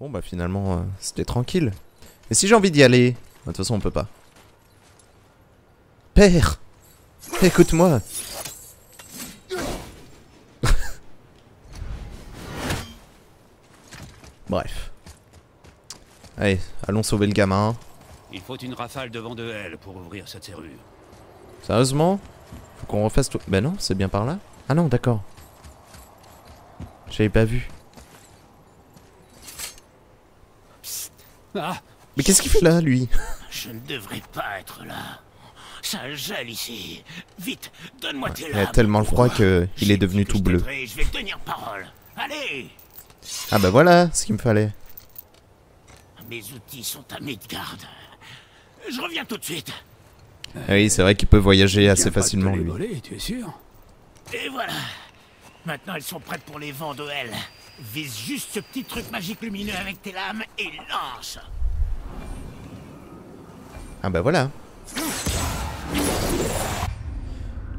Bon bah finalement, euh, c'était tranquille. Et si j'ai envie d'y aller? De toute façon, on peut pas. Père Écoute-moi Bref. Allez, allons sauver le gamin. Il faut une rafale de vent de L pour ouvrir cette serrure. Sérieusement? Faut qu'on refasse tout. Ben non, c'est bien par là. Ah non, d'accord. J'avais pas vu. Ah Mais qu'est-ce qu'il fait là, lui? Je ne devrais pas être là. Ça gèle ici. Vite, donne-moi tes Il a lames. tellement le froid que il est devenu tout bleu. Je vais tenir parole. Allez Ah bah voilà ce qu'il me fallait. Mes outils sont à Midgard. Je reviens tout de suite. Ah oui, c'est vrai qu'il peut voyager assez facilement, lui. voler, tu es sûr? Et voilà. Maintenant, elles sont prêtes pour les vents de L. Vise juste ce petit truc magique lumineux avec tes lames et lance. Ah bah voilà.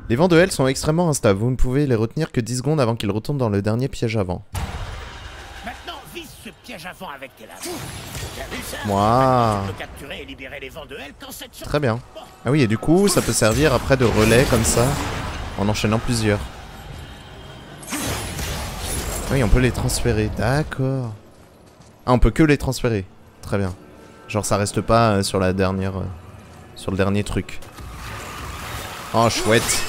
Les vents de L sont extrêmement instables. Vous ne pouvez les retenir que 10 secondes avant qu'ils retournent dans le dernier piège avant. Maintenant, vise ce piège avant avec tes lames. Cette Très bien. Ah oui, et du coup, ça peut servir après de relais comme ça, en enchaînant plusieurs. Oui, on peut les transférer. D'accord. Ah, on peut que les transférer. Très bien. Genre, ça reste pas euh, sur la dernière... euh, sur le dernier truc. Oh, chouette.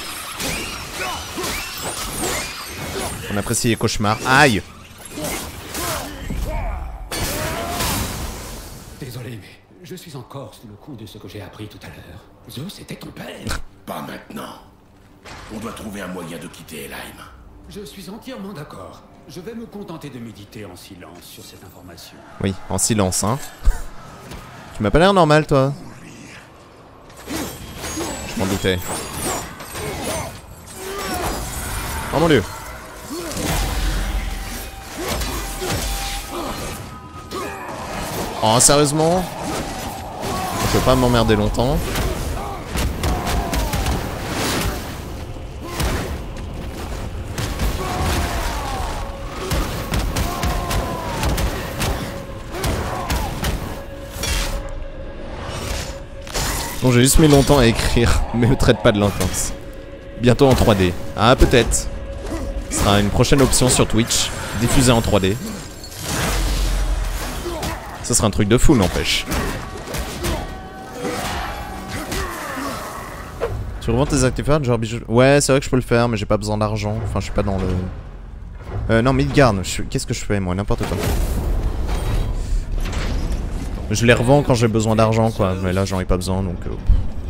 On apprécie les cauchemars. Aïe Désolé, mais je suis encore sous le coup de ce que j'ai appris tout à l'heure. Zeus était ton père. Pas maintenant. On doit trouver un moyen de quitter Elheim. Je suis entièrement d'accord. Je vais me contenter de méditer en silence sur cette information. Oui, en silence, hein. Tu m'as pas l'air normal, toi. Je m'en doutais. Oh mon dieu. Oh, sérieusement? Je peux pas m'emmerder longtemps. Bon, j'ai juste mis longtemps à écrire, mais me traite pas de l'intense. Bientôt en 3D. Ah, peut-être. Ce sera une prochaine option sur Twitch, diffusée en 3D. Ça sera un truc de fou, n'empêche. Tu revends tes artefacts, genre bijoux Ouais, c'est vrai que je peux le faire, mais j'ai pas besoin d'argent. Enfin, je suis pas dans le... Euh, non, Midgard, je qu'est-ce que je fais, moi? N'importe quoi. Je les revends quand j'ai besoin d'argent, quoi. Mais là, j'en ai pas besoin, donc... euh,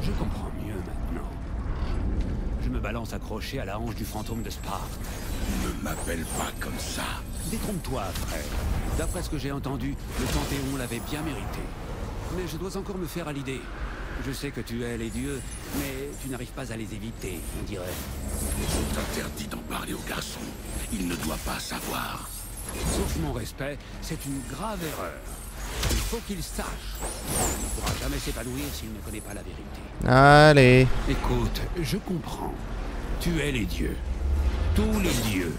Je comprends mieux maintenant. Je me balance accroché à la hanche du fantôme de Sparte. Ne m'appelle pas comme ça. Détrompe-toi, frère. D'après ce que j'ai entendu, le Panthéon l'avait bien mérité. Mais je dois encore me faire à l'idée. Je sais que tu es les dieux, mais tu n'arrives pas à les éviter, on dirait. C'est interdit d'en parler au garçon. Il ne doit pas savoir. Sauf mon respect, c'est une grave erreur. Il faut qu'il sache. Il ne pourra jamais s'épanouir s'il ne connaît pas la vérité. Allez. Écoute, je comprends. Tu es les dieux. Tous les dieux.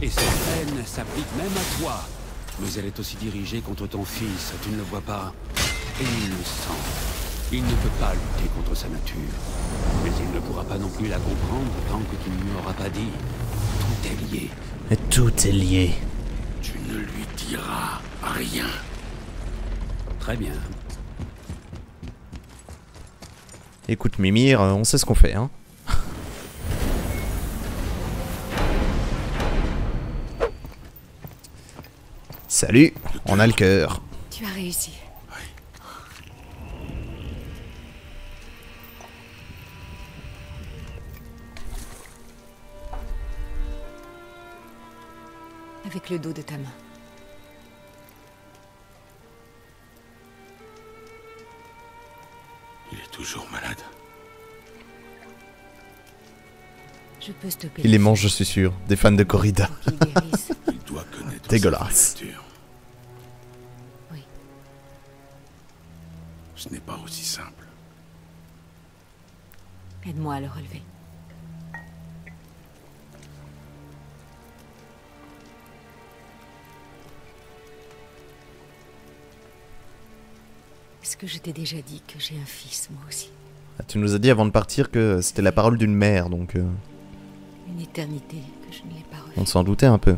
Et cette haine s'applique même à toi. Mais elle est aussi dirigée contre ton fils, tu ne le vois pas. Et il le sent. Il ne peut pas lutter contre sa nature. Mais il ne pourra pas non plus la comprendre tant que tu ne lui auras pas dit. Tout est lié. Tout est lié. Tu ne lui diras rien. Très bien. Écoute, Mimir, euh, on sait ce qu'on fait, hein. Salut, on a le cœur. Tu as réussi. Avec le dos de ta main. Je peux stopper. Il le les mange, je suis sûr. Des fans de corrida. Il doit connaître Dégueulasse. Oui. Ce n'est pas aussi simple. Aide-moi à le relever. Est-ce que je t'ai déjà dit que j'ai un fils, moi aussi? Ah, Tu nous as dit avant de partir que c'était la parole d'une mère, donc euh, Une éternité que je ne l'ai pas on s'en doutait un peu.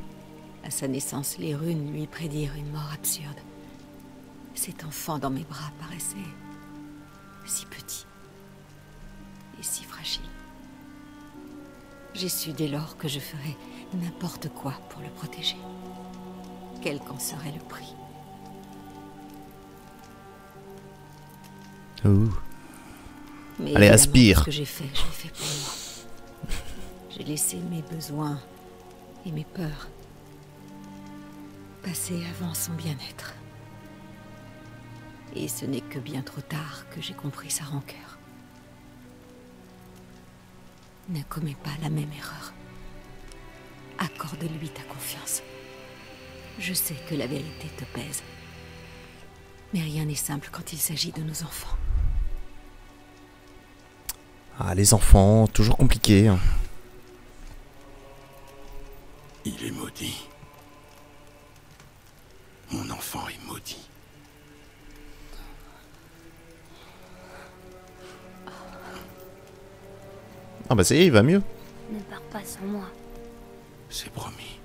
À sa naissance, les runes lui prédirent une mort absurde. Cet enfant dans mes bras paraissait si petit et si fragile. J'ai su dès lors que je ferais n'importe quoi pour le protéger. Quel qu'en serait le prix. Ouh. Mais Allez, aspire. Ce que j'ai fait, je l'ai fait pour moi. J'ai laissé mes besoins et mes peurs passer avant son bien-être. Et ce n'est que bien trop tard que j'ai compris sa rancœur. Ne commets pas la même erreur. Accorde-lui ta confiance. Je sais que la vérité te pèse. Mais rien n'est simple quand il s'agit de nos enfants. Ah, les enfants, toujours compliqué. Il est maudit. Mon enfant est maudit. Ah bah ça y est, il va mieux. Ne pars pas sans moi. C'est promis.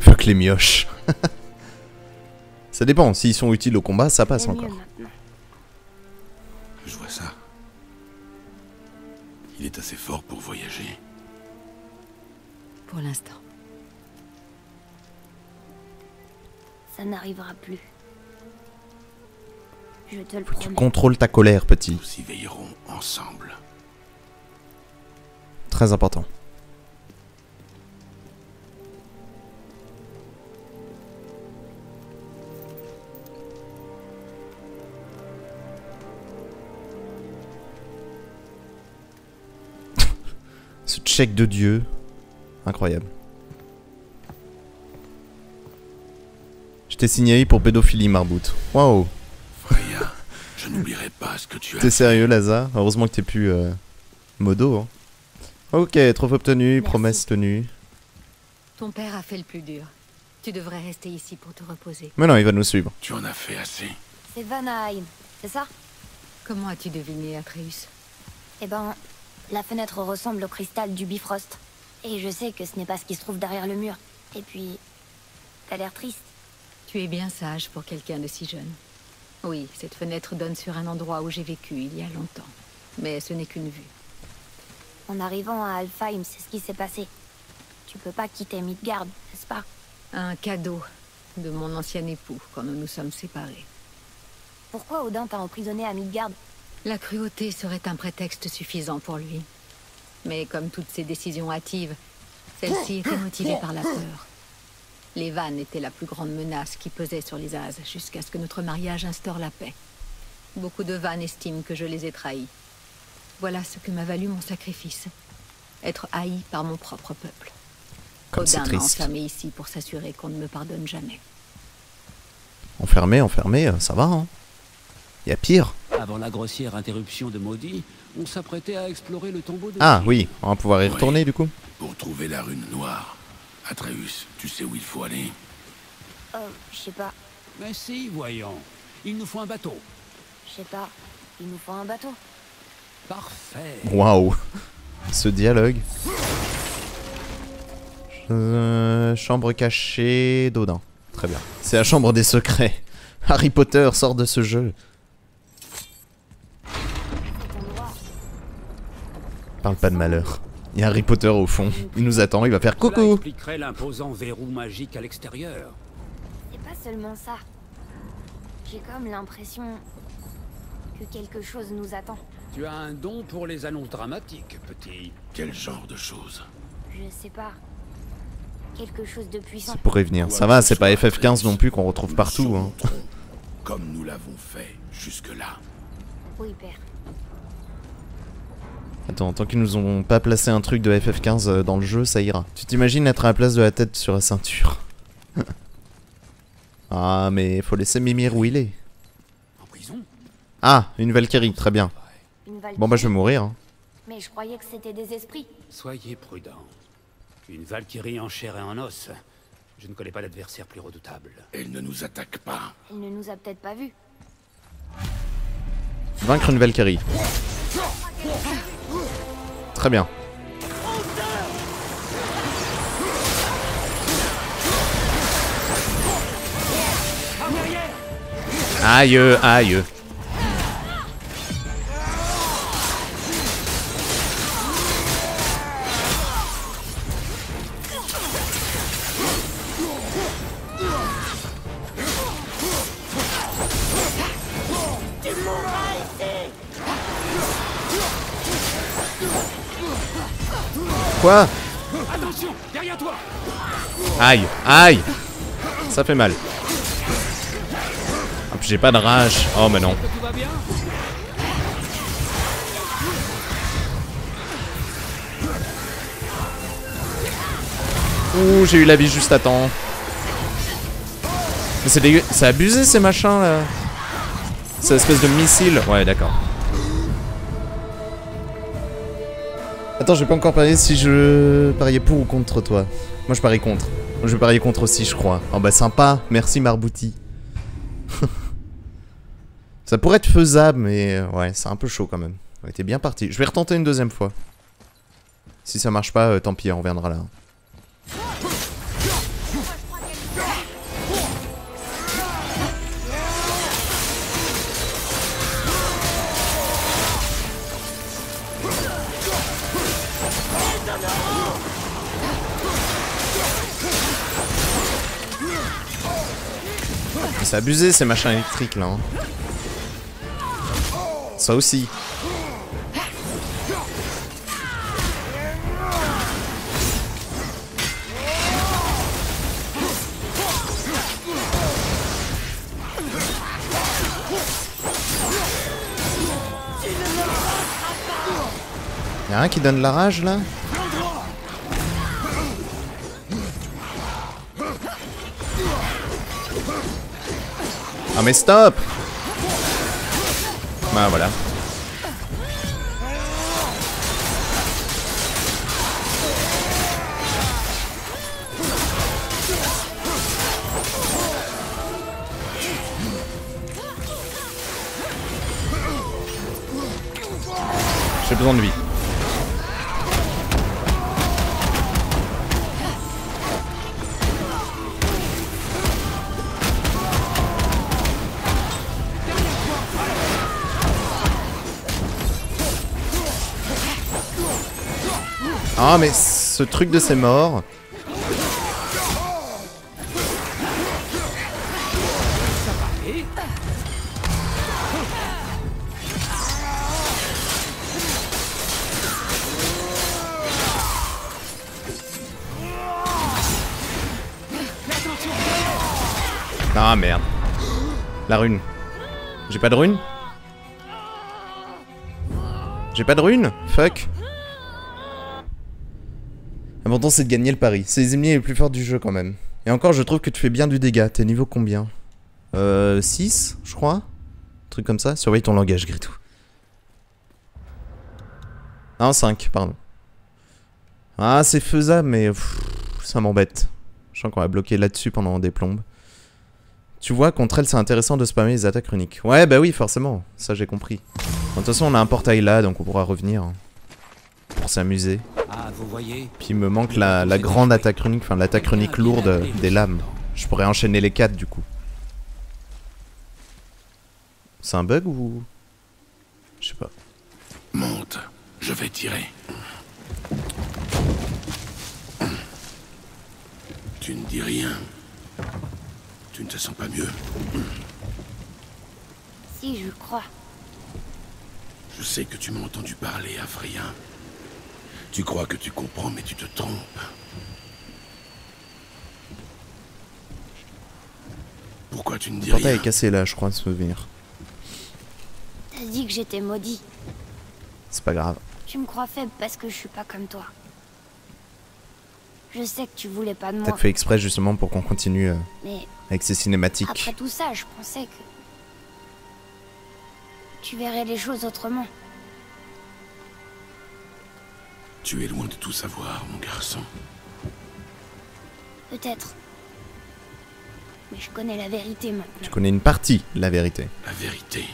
Fuck les mioches. ça dépend, s'ils sont utiles au combat, ça passe encore. Je vois ça. Il est assez fort pour voyager. Pour l'instant. Ça n'arrivera plus. Je te le Tu promets. contrôles ta colère, petit. Nous y veillerons ensemble. Très important. Ce check de Dieu. Incroyable. Je t'ai signalé pour pédophilie, Marbout. Waouh. Freya, je n'oublierai pas ce que tu as T'es sérieux, Lazare? Heureusement que t'es plus euh, modo. hein. Ok, trop obtenu, Merci. promesse tenue. Ton père a fait le plus dur. Tu devrais rester ici pour te reposer. Mais non, il va nous suivre. Tu en as fait assez. C'est Vanaheim, c'est ça? Comment as-tu deviné, Atreus? Eh ben, la fenêtre ressemble au cristal du Bifrost. Et je sais que ce n'est pas ce qui se trouve derrière le mur. Et puis, t'as l'air triste. Tu es bien sage pour quelqu'un de si jeune. Oui, cette fenêtre donne sur un endroit où j'ai vécu il y a longtemps. Mais ce n'est qu'une vue. En arrivant à Alfheim, c'est ce qui s'est passé. Tu peux pas quitter Midgard, n'est-ce pas? Un cadeau de mon ancien époux quand nous nous sommes séparés. Pourquoi Odin t'a emprisonné à Midgard? La cruauté serait un prétexte suffisant pour lui. Mais comme toutes ses décisions hâtives, celle-ci était motivée par la peur. Les vannes étaient la plus grande menace qui pesait sur les As jusqu'à ce que notre mariage instaure la paix. Beaucoup de vannes estiment que je les ai trahis. Voilà ce que m'a valu mon sacrifice. Être haï par mon propre peuple. Comme Odin m'a enfermé ici pour s'assurer qu'on ne me pardonne jamais. Enfermé, enfermé, euh, ça va, hein. Y a pire. Avant la grossière interruption de Maudit, on s'apprêtait à explorer le tombeau de Ah oui, on va pouvoir y Oui. retourner du coup. Pour trouver la rune noire. Atreus, tu sais où il faut aller Oh, je sais pas, Mais si, voyons. Il nous faut un bateau. je sais pas. Il nous faut un bateau. Parfait. Waouh. Ce dialogue. Euh, chambre cachée d'Odin. Très bien. C'est la chambre des secrets. Harry Potter sort de ce jeu. Parle pas de malheur. Il y a Harry Potter au fond. Il nous attend, il va faire coucou. expliquerait l'imposant verrou magique à l'extérieur. c'est pas seulement ça. J'ai comme l'impression que quelque chose nous attend. Tu as un don pour les annonces dramatiques, petit. Quel genre de choses? Je sais pas. Quelque chose de puissant. Ça pourrait venir. Ça va, c'est pas FF15 non plus qu'on retrouve partout. Hein. Comme nous l'avons fait jusque-là. Oui, père. Attends, tant qu'ils nous ont pas placé un truc de FF15 euh, dans le jeu, ça ira. Tu t'imagines être à la place de la tête sur la ceinture Ah, mais faut laisser Mimir où il est. En prison? Ah, une Valkyrie, très bien. Une Valkyrie? Bon bah je vais mourir. hein. Mais je croyais que c'était des esprits. Soyez prudent. Une Valkyrie en chair et en os, Je ne connais pas d'adversaire plus redoutable. Elle ne nous attaque pas. Elle ne nous a peut-être pas vus. Vaincre une Valkyrie. Très bien. Aïe, aïe. Quoi Attention Derrière toi Aïe, aïe Ça fait mal. Ah, j'ai pas de rage. Oh mais non. Ouh, j'ai eu la vie juste à temps. Mais c'est dégueu... C'est abusé ces machins là. C'est espèce de missile. Ouais, d'accord. Attends, j'ai pas encore parié si je pariais pour ou contre toi. Moi je parie contre. Je vais parier contre aussi, je crois. Oh bah sympa, merci Marbouti. Ça pourrait être faisable, mais euh, ouais, c'est un peu chaud quand même. On était bien parti. Je vais retenter une deuxième fois. Si ça marche pas, euh, tant pis, on reviendra là. C'est abusé ces machins électriques là. hein. Ça aussi. Y'a un qui donne la rage là? Ah mais stop Bah voilà. J'ai besoin de vie. Ah mais ce truc de ces morts. Ah merde. La rune. J'ai pas de rune? J'ai pas de rune? Fuck. L'important c'est de gagner le pari. C'est les ennemis les plus forts du jeu quand même. Et encore je trouve que tu fais bien du dégât. T'es niveau combien Euh 6 je crois truc comme ça. Surveille ton langage Gritou. Ah 5 pardon. Ah c'est faisable mais ça m'embête. Je sens qu'on va bloquer là-dessus pendant des plombes. Tu vois, contre elle, c'est intéressant de spammer les attaques runiques. Ouais, bah oui, forcément. Ça, j'ai compris. De toute façon, on a un portail là, donc on pourra revenir. Pour s'amuser. Ah, vous voyez Puis il me manque la, la grande attaque runique, enfin l'attaque runique lourde des lames. Je pourrais enchaîner les 4 du coup. C'est un bug ou... Je sais pas. Monte, je vais tirer. Tu ne dis rien. Tu ne te sens pas mieux. Si, je crois. Je sais que tu m'as entendu parler, Afrien. Tu crois que tu comprends, mais tu te trompes. Pourquoi tu ne dis Le portail rien est cassé là, je crois, ce souvenir. T'as dit que j'étais maudit. C'est pas grave. Tu me crois faible parce que je suis pas comme toi. Je sais que tu voulais pas de T'as moi, fait exprès justement pour qu'on continue euh, mais avec ces cinématiques. après tout ça, je pensais que... Tu verrais les choses autrement. Tu es loin de tout savoir, mon garçon. Peut-être. Mais je connais la vérité Tu maintenant. connais une partie, la vérité. La vérité.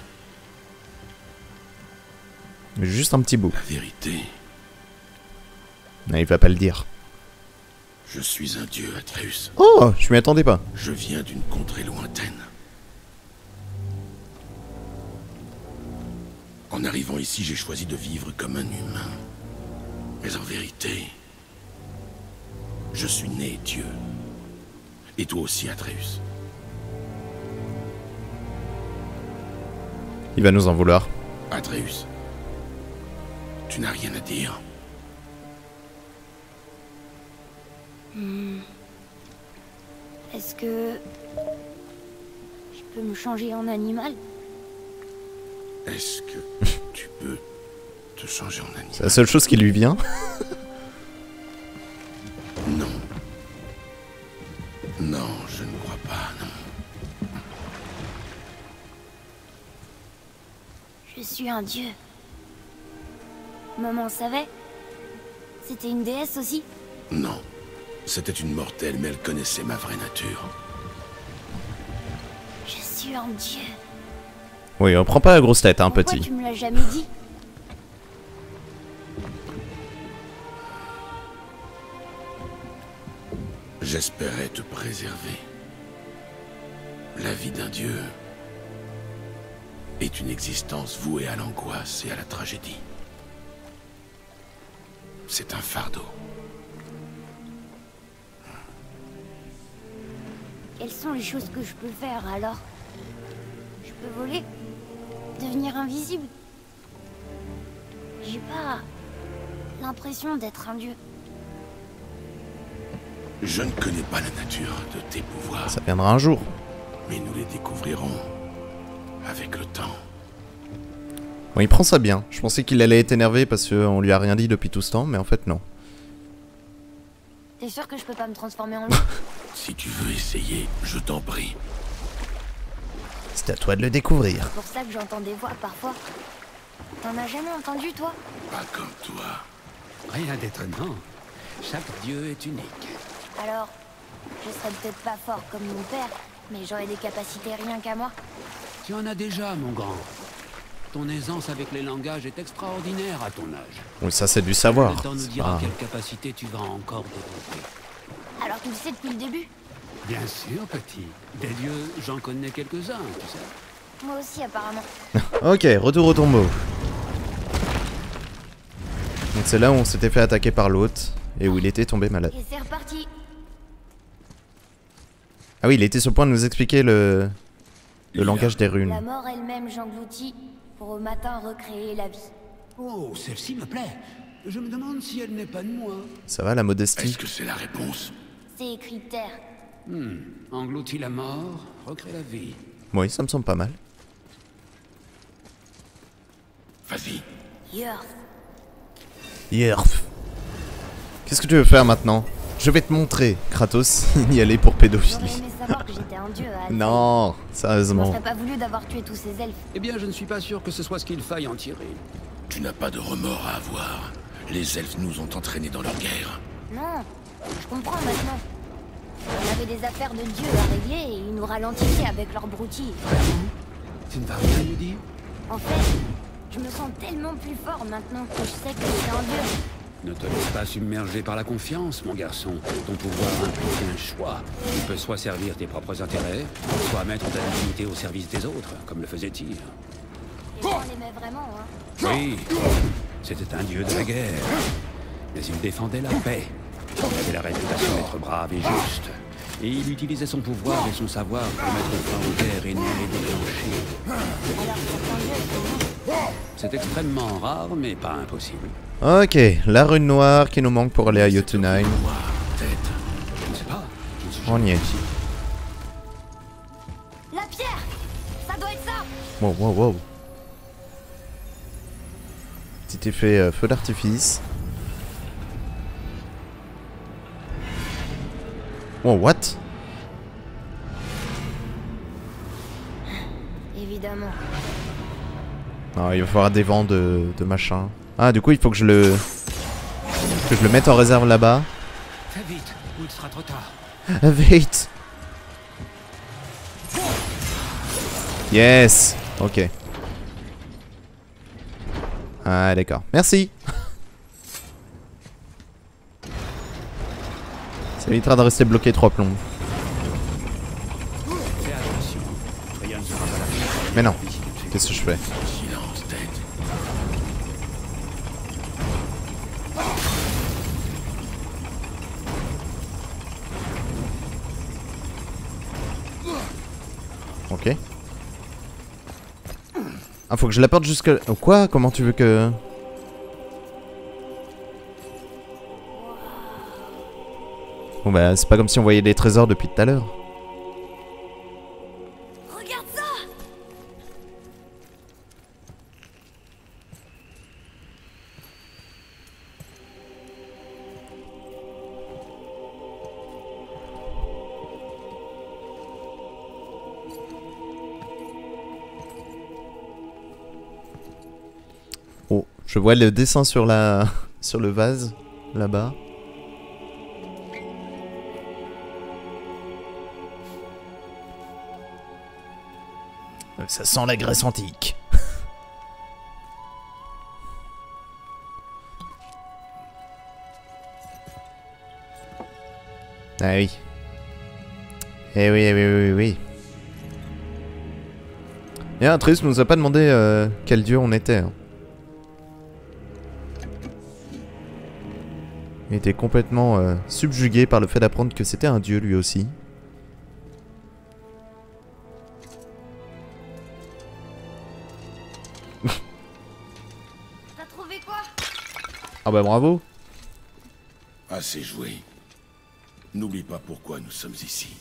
Mais juste un petit bout. La vérité. Non, il va pas le dire. Je suis un dieu, Atreus. Oh, je m'y attendais pas. Je viens d'une contrée lointaine. En arrivant ici, j'ai choisi de vivre comme un humain. Mais en vérité, je suis né Dieu. Et toi aussi, Atreus. Il va nous en vouloir. Atreus, tu n'as rien à dire. Est-ce que... Je peux me changer en animal? Est-ce que tu peux te changer en animal C'est la seule chose qui lui vient. Non. Non, je ne crois pas, non. Je suis un dieu. Maman savait C'était une déesse aussi Non. C'était une mortelle, mais elle connaissait ma vraie nature. Je suis un dieu. Oui, on prend pas la grosse tête, hein, Pourquoi petit. tu me l'as jamais dit? J'espérais te préserver. La vie d'un dieu est une existence vouée à l'angoisse et à la tragédie. C'est un fardeau. Quelles sont les choses que je peux faire alors? Je peux voler? Devenir invisible? J'ai pas l'impression d'être un dieu. Je ne connais pas la nature de tes pouvoirs, Ça viendra un jour. mais nous les découvrirons avec le temps. Bon, il prend ça bien. Je pensais qu'il allait être énervé parce qu'on lui a rien dit depuis tout ce temps, mais en fait, non. T'es sûr que je peux pas me transformer en loup Si tu veux essayer, je t'en prie. C'est à toi de le découvrir. C'est pour ça que j'entends des voix parfois. T'en as jamais entendu toi? Pas comme toi. Rien d'étonnant. Chaque dieu est unique. Alors, je serais peut-être pas fort comme mon père, mais j'aurais des capacités rien qu'à moi. Tu en as déjà, mon grand. Ton aisance avec les langages est extraordinaire à ton âge. Oui, ça, c'est du savoir. Le temps nous dira pas- quelle capacité tu vas encore développer. Alors tu le sais depuis le début Bien sûr, petit. Des dieux, j'en connais quelques-uns, tu sais. Moi aussi apparemment. Ok, retour au tombeau. Donc c'est là où on s'était fait attaquer par l'autre et où il était tombé malade. Et c'est reparti. Ah oui, il était sur le point de nous expliquer le, le langage des runes. La mort elle-même j'engloutis pour au matin recréer la vie. Oh, celle-ci me plaît. Je me demande si elle n'est pas de moi. Ça va la modestie Est-ce que c'est la réponse C'est écrit terre. Engloutis la mort, recrée la vie. Oui, ça me semble pas mal. Vas-y. Yerf. Yerf. Qu'est-ce que tu veux faire maintenant? Je vais te montrer, Kratos, y aller pour pédophilie. Aimé savoir que j'étais un dieu à Alphen. Non, Je sérieusement. serais pas voulu d'avoir tué tous ces elfes. Eh bien, je ne suis pas sûr que ce soit ce qu'il faille en tirer. Tu n'as pas de remords à avoir. Les elfes nous ont entraînés dans leur guerre. Non, je comprends maintenant. On avait des affaires de dieu à régler et ils nous ralentissaient avec leurs broutilles. Tu ne vas rien nous dire? En fait, je me sens tellement plus fort maintenant que je sais que c'est un dieu. Ne te laisse pas submerger par la confiance, mon garçon. Ton pouvoir implique un choix. Tu peux soit servir tes propres intérêts, soit mettre ta dignité au service des autres, comme le faisait-il. Vraiment, hein. Oui, c'était un dieu de la guerre. Mais il défendait la paix. Il avait la réputation d'être brave et juste. Et il utilisait son pouvoir et son savoir pour mettre fin aux guerres et non les déclencher. Alors c'est extrêmement rare, mais pas impossible. Ok, la rune noire qui nous manque pour aller à suis On y est. La pierre Ça doit être ça Wow, wow, wow. Petit effet euh, feu d'artifice. Wow, what? Évidemment. Non, il va falloir des vents de, de machin. Ah, du coup, il faut que je le... Que je le mette en réserve là-bas. Fais vite, ou il sera trop tard. Vite Yes Ok. Ah d'accord. Merci Ça évitera de rester bloqué trois la Mais non. Qu'est-ce que je fais Silence, tête. Ok. Ah, faut que je la porte jusque... Oh, quoi? Comment tu veux que... Bon bah, c'est pas comme si on voyait des trésors depuis tout à l'heure. Vois le dessin sur la... sur le vase, là-bas. Ça sent la Grèce antique. ah oui. Eh oui, eh oui, oui, oui, oui. Et Atreus nous a pas demandé euh, quel dieu on était. hein. Il était complètement euh, subjugué par le fait d'apprendre que c'était un dieu lui aussi. T'as trouvé quoi? Ah bah bravo Assez joué. N'oublie pas pourquoi nous sommes ici.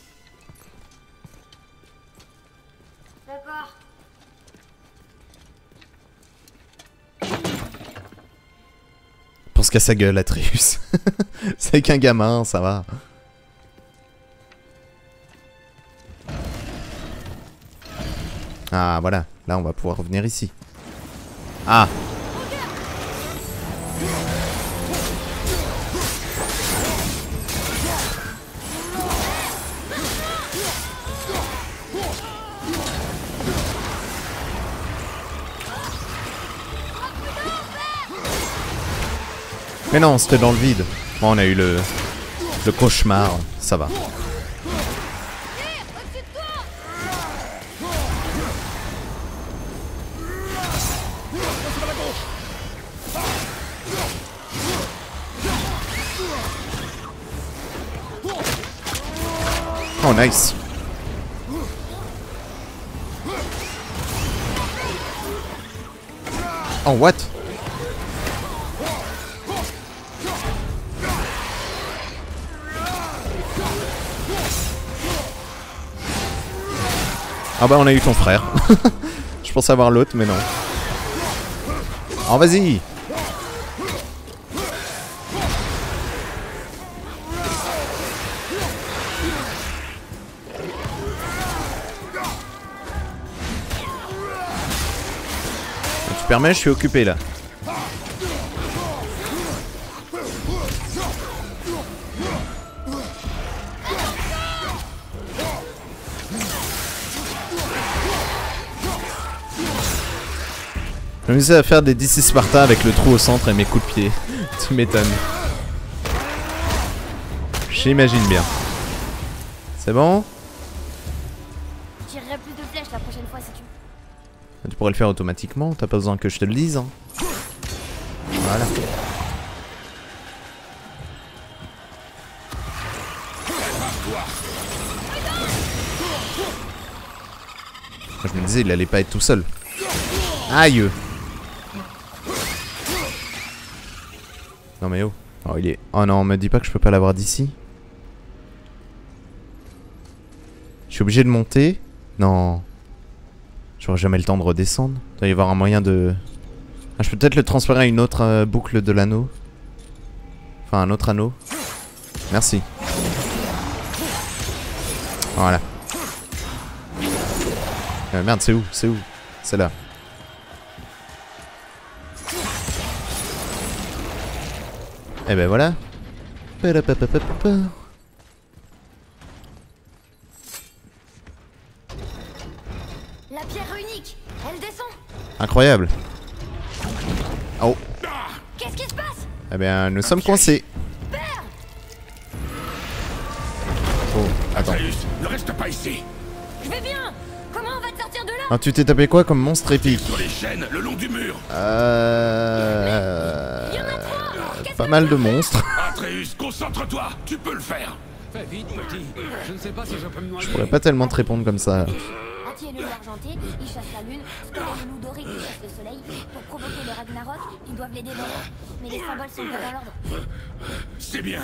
Qu'à sa gueule, Atreus. C'est qu'un gamin, ça va. Ah, voilà. Là, on va pouvoir revenir ici. Ah Mais non, c'était dans le vide. Bon, on a eu le, le cauchemar, ça va. Oh, nice. Oh, what? Ah bah on a eu ton frère. Je pensais avoir l'autre mais non. Oh vas-y Tu permets, je suis occupé là. Je m'amusais à faire des DC Sparta avec le trou au centre et mes coups de pied. tu m'étonnes. J'imagine bien. C'est bon tirerai plus de flèches la prochaine fois si tu veux. Tu pourrais le faire automatiquement, t'as pas besoin que je te le dise. hein. Voilà. Je me disais, il allait pas être tout seul. Aïe oh. Oh, il est... oh non, me dis pas que je peux pas l'avoir d'ici. Je suis obligé de monter Non. J'aurai jamais le temps de redescendre. Il doit y avoir un moyen de... Ah, je peux peut-être le transférer à une autre euh, boucle de l'anneau. Enfin, un autre anneau. Merci. Voilà. Euh, merde, c'est où? C'est où? C'est là. Et ben voilà. La pierre Incroyable. Oh, Qu'est-ce qui se passe? Eh bien, nous sommes coincés. Oh, attends. Ne reste pas ici. Je vais bien Comment on va te sortir de là? Ah, tu t'es tapé quoi comme monstre épique? Sur les chaînes, le long du mur. Euh... Il y en a trois Qu'est-ce Pas mal de monstres. Atreus, concentre-toi. Tu peux le faire. Fais vite, petit. Je ne sais pas si je peux me noyer. Je pourrais pas tellement te répondre comme ça. Ati est le loup argenté, il chasse la lune, Skull est le loup doré qui chasse le soleil. Pour provoquer le Ragnarok, ils doivent l'aider dans l'ordre. Mais les symboles sont pas dans l'ordre. C'est bien.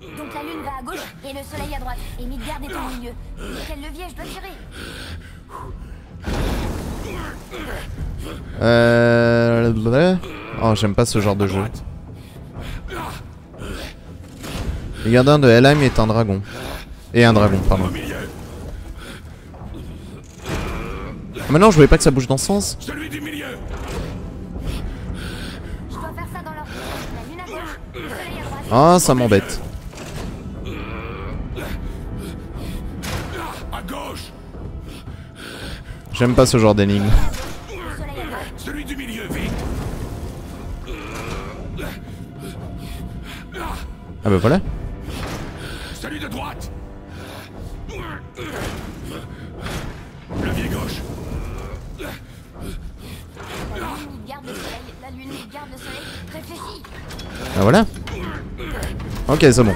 Donc la lune va à gauche et le soleil à droite. Et Midgard est au milieu. Quel levier je dois tirer Euh... Oh, j'aime pas ce genre de jeu. Le gardien de Helheim est un dragon. Et un dragon, pardon. Ah, mais non, je voulais pas que ça bouge dans ce sens. Celui du milieu. Ah, ça m'embête. J'aime pas ce genre d'énigme. Ah bah voilà. Celui de droite. Levier gauche. La lune, il garde le soleil. La lune, garde le soleil. Réfléchis. Ah voilà. Ok, c'est bon.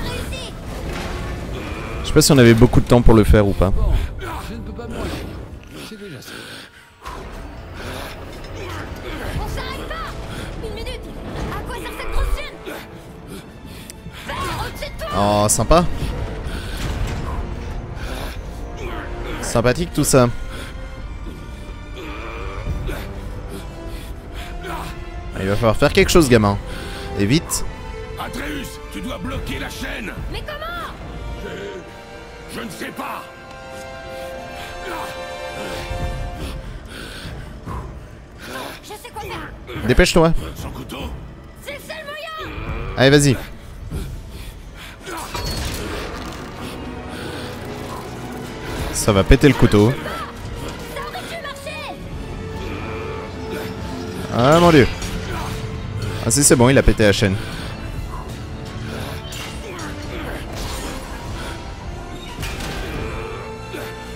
Je sais pas si on avait beaucoup de temps pour le faire ou pas. Oh, sympa. Sympathique tout ça. Il va falloir faire quelque chose, gamin. Et vite. Atreus, tu dois bloquer la chaîne. Mais comment? Je ne sais pas. Je sais quoi faire Dépêche-toi. C'est le seul moyen Allez, vas-y. Ça va péter le couteau. Ah mon dieu. Ah si c'est bon, il a pété la chaîne.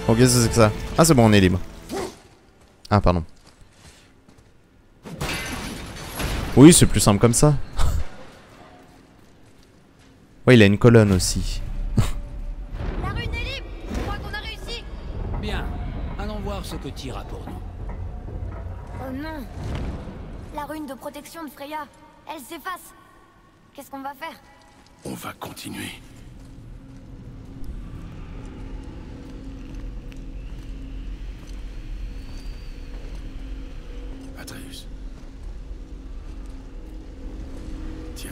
Que c'est que ça Ah c'est bon, on est libre. Ah pardon. Oui, c'est plus simple comme ça. ouais, il a une colonne aussi. Que tira pour nous. Oh non La rune de protection de Freya, elle s'efface Qu'est-ce qu'on va faire? On va continuer. Atreus. Tiens,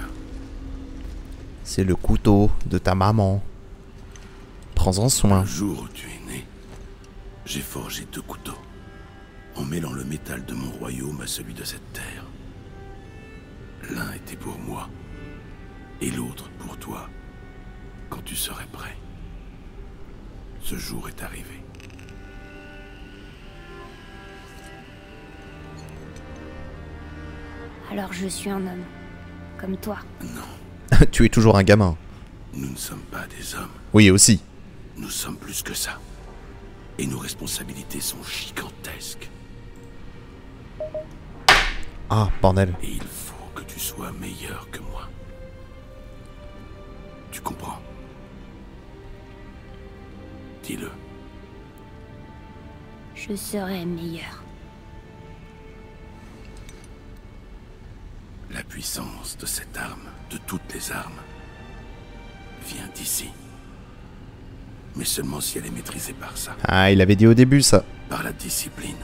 C'est le couteau de ta maman. Prends-en soin. le jour où tu es j'ai forgé deux couteaux. En mêlant le métal de mon royaume à celui de cette terre. L'un était pour moi, et l'autre pour toi, quand tu serais prêt. Ce jour est arrivé. Alors je suis un homme. Comme toi. Non, tu es toujours un gamin. nous ne sommes pas des hommes. Oui, aussi. Nous sommes plus que ça. Et nos responsabilités sont gigantesques. Ah, bordel. Et il faut que tu sois meilleur que moi. Tu comprends? Dis-le. Je serai meilleur. La puissance de cette arme, de toutes les armes, vient d'ici. Mais seulement si elle est maîtrisée par ça. Ah, il avait dit au début ça. Par la discipline,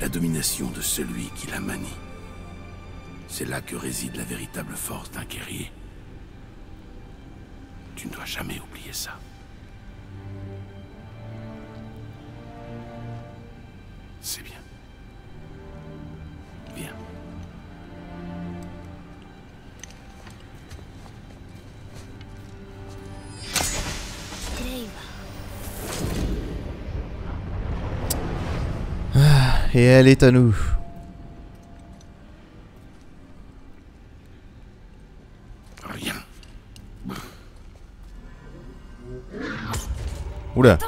la domination de celui qui la manie. C'est là que réside la véritable force d'un guerrier. Tu ne dois jamais oublier ça. Et elle est à nous. Rien. Oula.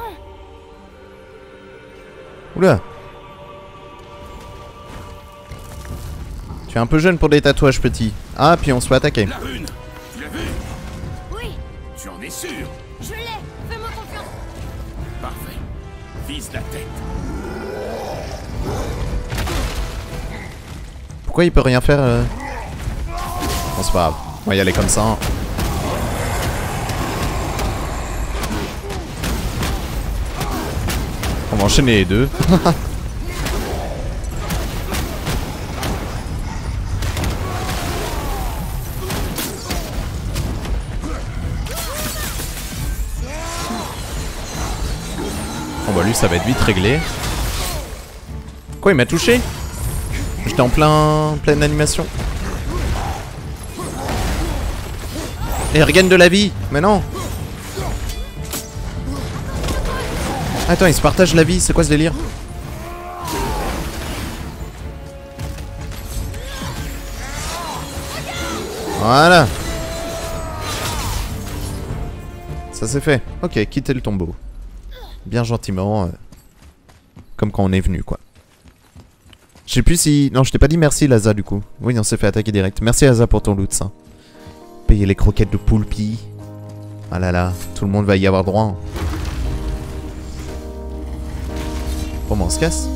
Oula. Tu es un peu jeune pour des tatouages petit. Ah, puis on se fait attaquer. La rune. Tu l'as vu Oui. Tu en es sûr Je l'ai. Fais-moi confiance. Parfait. Vise la tête. Pourquoi il peut rien faire euh Bon, c'est pas grave. On va y aller comme ça. hein. On va enchaîner les deux. Bon bah lui ça va être vite réglé. Quoi il m'a touché J'étais en plein pleine animation. Et il regagne de la vie Mais non Attends, ils se partagent la vie, c'est quoi ce délire Voilà Ça c'est fait. Ok, quittez le tombeau. Bien gentiment. euh, comme quand on est venu, quoi. Je sais plus si... Non, je t'ai pas dit merci, Laza, du coup. Oui, on s'est fait attaquer direct. Merci, Laza, pour ton loot, ça. Payer les croquettes de poulpi. Ah là là, tout le monde va y avoir droit. hein. Bon, on se casse.